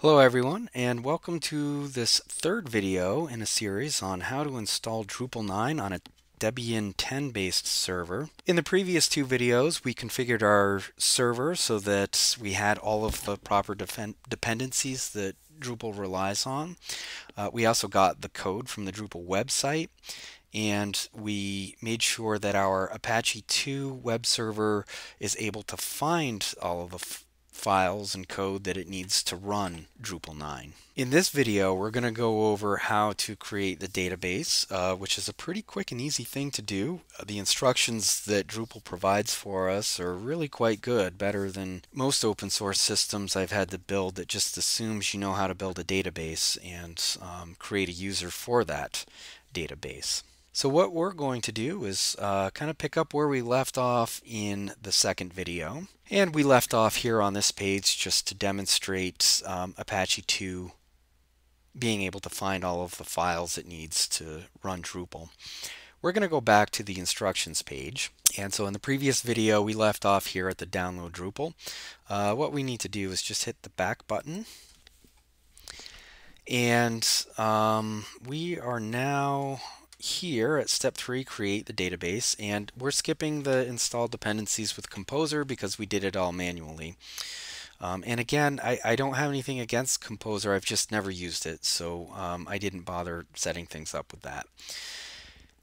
Hello everyone and welcome to this third video in a series on how to install Drupal 9 on a Debian 10 based server. In the previous two videos we configured our server so that we had all of the proper dependencies that Drupal relies on. Uh, we also got the code from the Drupal website and we made sure that our Apache 2 web server is able to find all of the files and code that it needs to run Drupal 9. In this video, we're going to go over how to create the database, uh, which is a pretty quick and easy thing to do. Uh, the instructions that Drupal provides for us are really quite good, better than most open source systems I've had to build that just assumes you know how to build a database and um, create a user for that database. So what we're going to do is uh, kind of pick up where we left off in the second video. And we left off here on this page just to demonstrate um, Apache 2 being able to find all of the files it needs to run Drupal. We're going to go back to the instructions page. And so in the previous video, we left off here at the download Drupal. Uh, what we need to do is just hit the back button. And um, we are now here at step three, create the database, and we're skipping the install dependencies with Composer because we did it all manually. Um, and again, I, I, don't have anything against Composer, I've just never used it, so um, I didn't bother setting things up with that.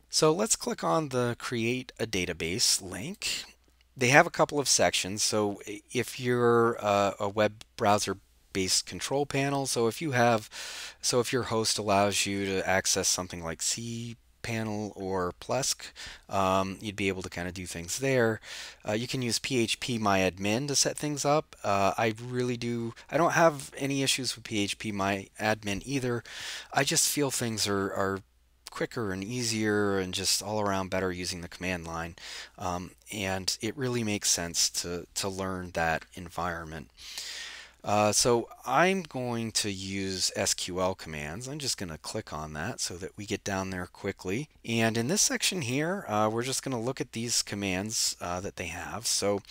So let's click on the Create a Database link. They have a couple of sections, so if you're uh, a web browser based control panel. So if you have, so if your host allows you to access something like C panel or Plesk, um, you'd be able to kind of do things there. Uh, you can use PHP MyAdmin to set things up. Uh, I really do, I don't have any issues with PHP MyAdmin either. I just feel things are, are quicker and easier and just all around better using the command line. Um, and it really makes sense to, to learn that environment. Uh, so I'm going to use SQL commands. I'm just going to click on that so that we get down there quickly. And in this section here, uh, we're just going to look at these commands uh, that they have. So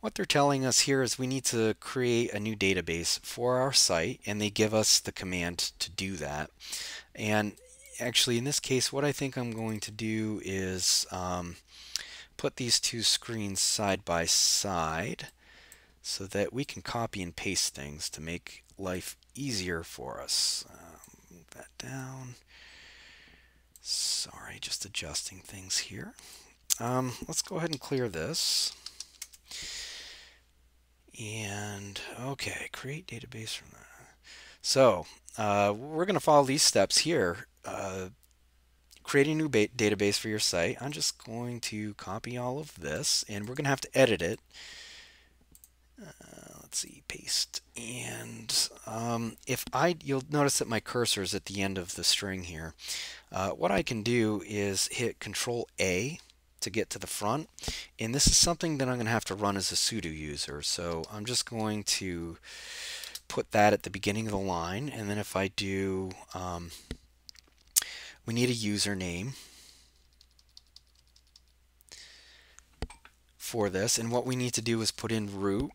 what they're telling us here is we need to create a new database for our site, and they give us the command to do that. And actually, in this case, what I think I'm going to do is um, put these two screens side by side so that we can copy and paste things to make life easier for us. Uh, move that down. Sorry, just adjusting things here. Um, let's go ahead and clear this. And okay, create database from that. So uh, we're going to follow these steps here. Uh, create a new database for your site. I'm just going to copy all of this and we're going to have to edit it uh, let's see, paste. And um, if I, you'll notice that my cursor is at the end of the string here. Uh, what I can do is hit Control A to get to the front. And this is something that I'm going to have to run as a sudo user. So I'm just going to put that at the beginning of the line. And then if I do, um, we need a username. for this and what we need to do is put in root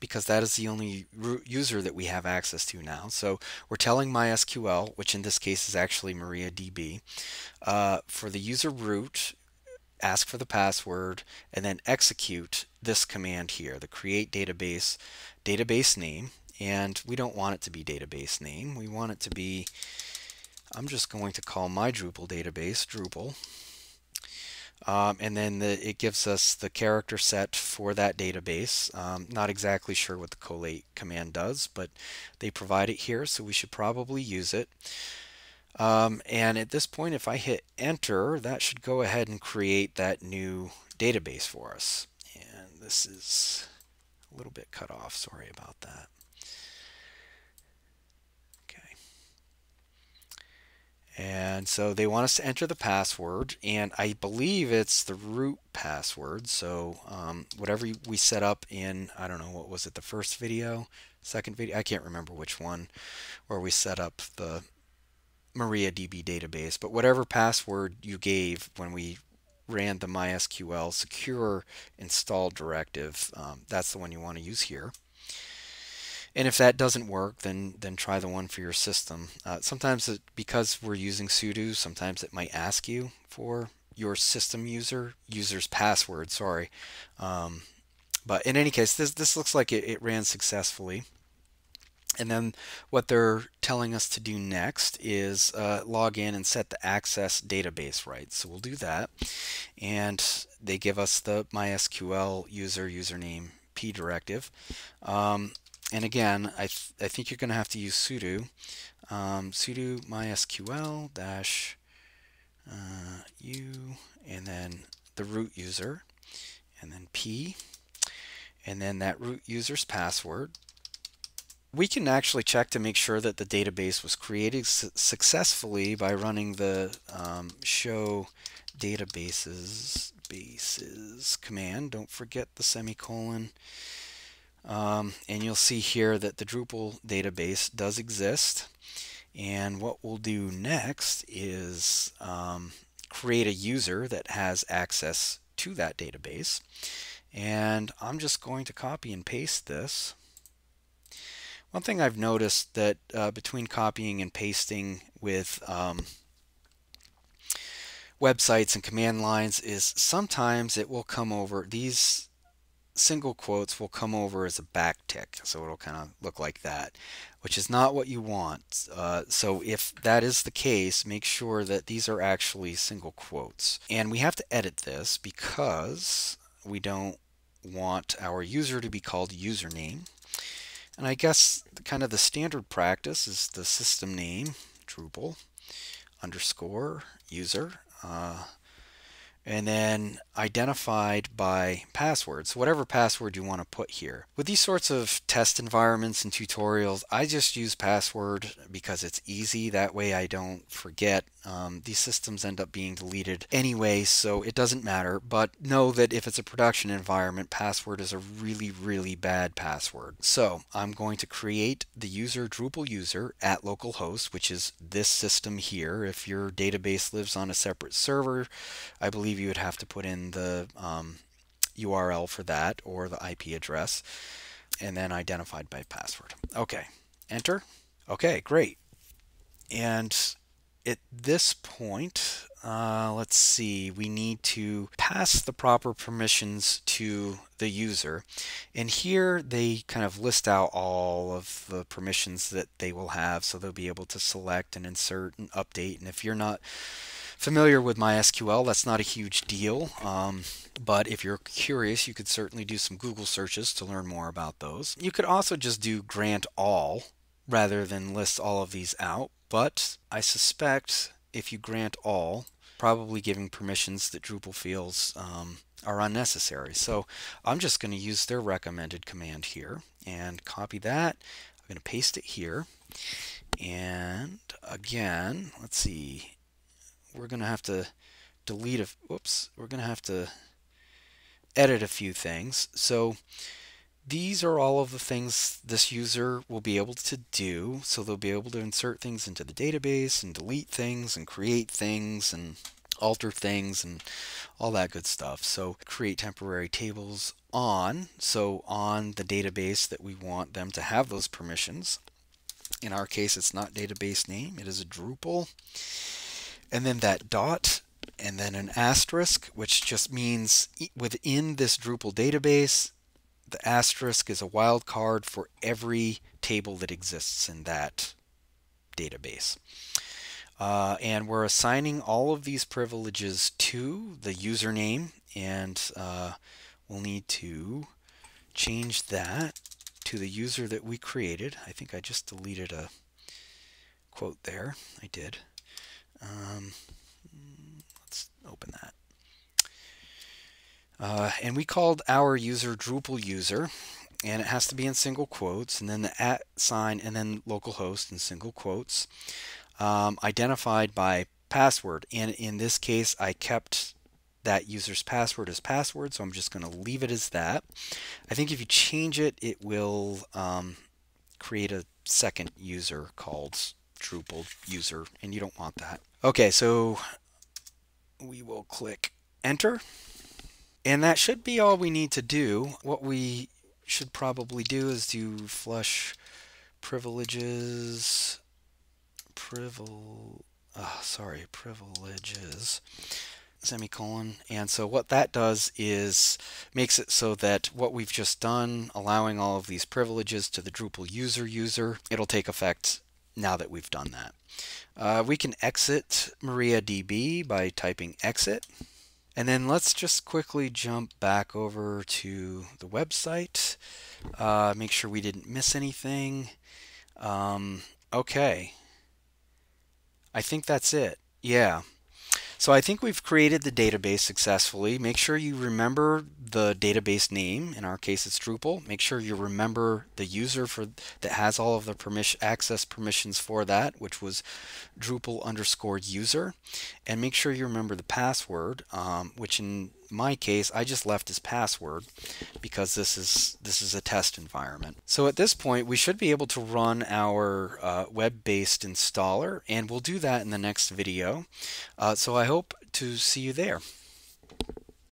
because that is the only user that we have access to now. So we're telling MySQL, which in this case is actually MariaDB, uh, for the user root, ask for the password, and then execute this command here, the create database, database name, and we don't want it to be database name. We want it to be, I'm just going to call my Drupal database Drupal. Um, and then the, it gives us the character set for that database. Um, not exactly sure what the collate command does, but they provide it here, so we should probably use it. Um, and at this point, if I hit enter, that should go ahead and create that new database for us. And this is a little bit cut off, sorry about that. Okay. And so they want us to enter the password, and I believe it's the root password. So um, whatever we set up in, I don't know, what was it, the first video, second video, I can't remember which one, where we set up the MariaDB database. But whatever password you gave when we ran the MySQL secure install directive, um, that's the one you want to use here. And if that doesn't work, then then try the one for your system. Uh, sometimes it, because we're using sudo, sometimes it might ask you for your system user user's password. Sorry, um, but in any case, this this looks like it, it ran successfully. And then what they're telling us to do next is uh, log in and set the access database rights. So we'll do that. And they give us the MySQL user username p directive. Um, and again, I, th I think you're going to have to use sudo. Um, sudo mysql dash uh, u and then the root user and then p and then that root user's password we can actually check to make sure that the database was created su successfully by running the um, show databases bases command. Don't forget the semicolon. Um, and you'll see here that the Drupal database does exist. And what we'll do next is um, create a user that has access to that database. And I'm just going to copy and paste this. One thing I've noticed that uh, between copying and pasting with um, websites and command lines is sometimes it will come over, these single quotes will come over as a backtick. So it'll kind of look like that, which is not what you want. Uh, so if that is the case, make sure that these are actually single quotes. And we have to edit this because we don't want our user to be called username. And I guess kind of the standard practice is the system name, Drupal, underscore user, uh, and then identified by password. So whatever password you want to put here. With these sorts of test environments and tutorials, I just use password because it's easy. That way I don't forget. Um, these systems end up being deleted anyway, so it doesn't matter. But know that if it's a production environment, password is a really, really bad password. So I'm going to create the user Drupal user at localhost, which is this system here. If your database lives on a separate server, I believe you would have to put in the um, URL for that or the IP address and then identified by password. Okay, enter. Okay, great. And at this point, uh, let's see, we need to pass the proper permissions to the user. And here they kind of list out all of the permissions that they will have so they'll be able to select and insert and update. And if you're not familiar with MySQL, that's not a huge deal. Um, but if you're curious, you could certainly do some Google searches to learn more about those. You could also just do grant all rather than list all of these out. But I suspect if you grant all, probably giving permissions that Drupal feels um, are unnecessary. So I'm just going to use their recommended command here and copy that. I'm going to paste it here. And again, let's see, we're going to have to delete a, whoops, we're going to have to edit a few things. So these are all of the things this user will be able to do. So they'll be able to insert things into the database and delete things and create things and alter things and all that good stuff. So create temporary tables on, so on the database that we want them to have those permissions. In our case, it's not database name, it is a Drupal and then that dot and then an asterisk, which just means within this Drupal database, the asterisk is a wildcard for every table that exists in that database. Uh, and we're assigning all of these privileges to the username, and uh, we'll need to change that to the user that we created. I think I just deleted a quote there. I did. Um, let's open that. Uh, and we called our user Drupal user, and it has to be in single quotes, and then the at sign, and then localhost in single quotes, um, identified by password. And in this case, I kept that user's password as password, so I'm just going to leave it as that. I think if you change it, it will um, create a second user called Drupal user, and you don't want that. Okay, so we will click enter. And that should be all we need to do. What we should probably do is do flush privileges, privil, oh, sorry, privileges, semicolon. And so what that does is makes it so that what we've just done, allowing all of these privileges to the Drupal user user, it'll take effect now that we've done that. Uh, we can exit MariaDB by typing exit. And then let's just quickly jump back over to the website, uh, make sure we didn't miss anything. Um, okay. I think that's it. Yeah. So I think we've created the database successfully. Make sure you remember the database name. In our case, it's Drupal. Make sure you remember the user for that has all of the permission access permissions for that, which was Drupal underscore user. And make sure you remember the password, um, which in my case, I just left as password because this is this is a test environment. So at this point, we should be able to run our uh, web-based installer, and we'll do that in the next video. Uh, so I hope to see you there.